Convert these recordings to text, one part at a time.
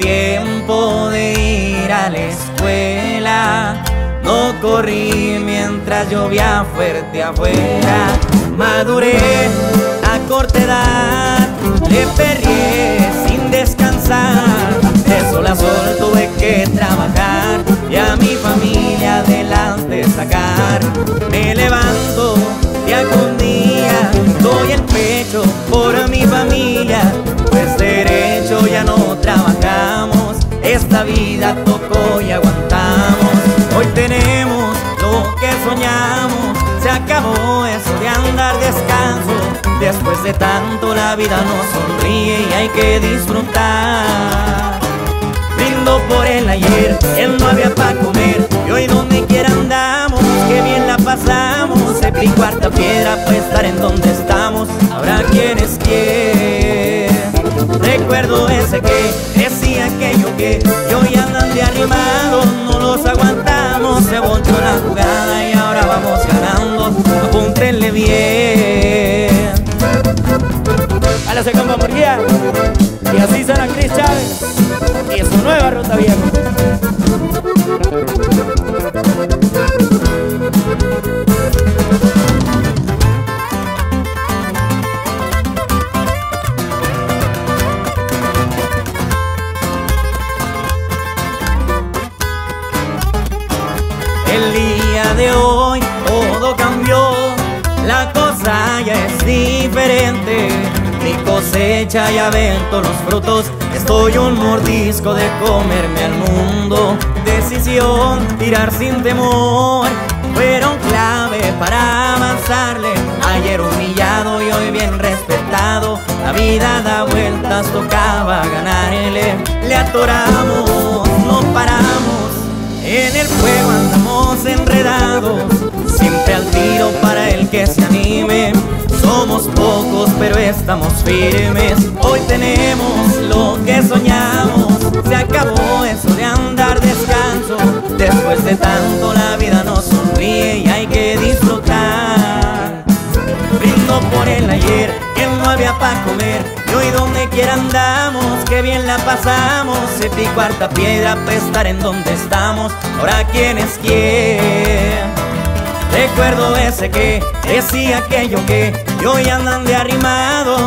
tiempo de ir a la escuela. No corrí mientras llovía fuerte afuera. Maduré vida tocó y aguantamos. Hoy tenemos lo que soñamos. Se acabó eso de andar descanso. Después de tanto la vida nos sonríe y hay que disfrutar. Brindo por el ayer, él no había para comer. Y hoy donde quiera andamos, que bien la pasamos. Se cuarta piedra para estar en donde estamos. Habrá quienes quieren. Recuerdo ese que decía que y hoy no los aguantamos. Se volvió la jugada y ahora vamos ganando. Apúntenle bien. A la segunda Murguía. Y así será Cris Chávez. Y su nueva ruta viejo. De hoy todo cambió, la cosa ya es diferente. Mi cosecha ya vento los frutos, estoy un mordisco de comerme al mundo. Decisión, tirar sin temor, fueron clave para avanzarle. Ayer humillado y hoy bien respetado, la vida da vueltas, tocaba ganarle. Le atoramos, estamos firmes. Hoy tenemos lo que soñamos. Se acabó eso de andar descanso. Después de tanto, la vida nos sonríe y hay que disfrutar. Brindo por el ayer, que no había para comer. Y hoy donde quiera andamos, que bien la pasamos. Se cuarta piedra para estar en donde estamos. Ahora quienes quieren. Recuerdo ese que decía aquello que y hoy andan de arrimado,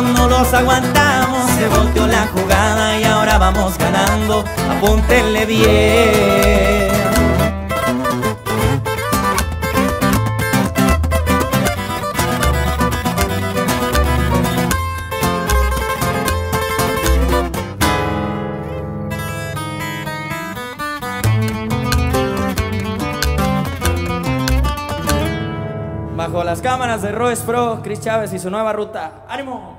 aguantamos. Se volteó la jugada y ahora vamos ganando. Apúntenle bien. Bajo las cámaras de Roes Pro, Chris Chávez y su nueva ruta. ¡Ánimo!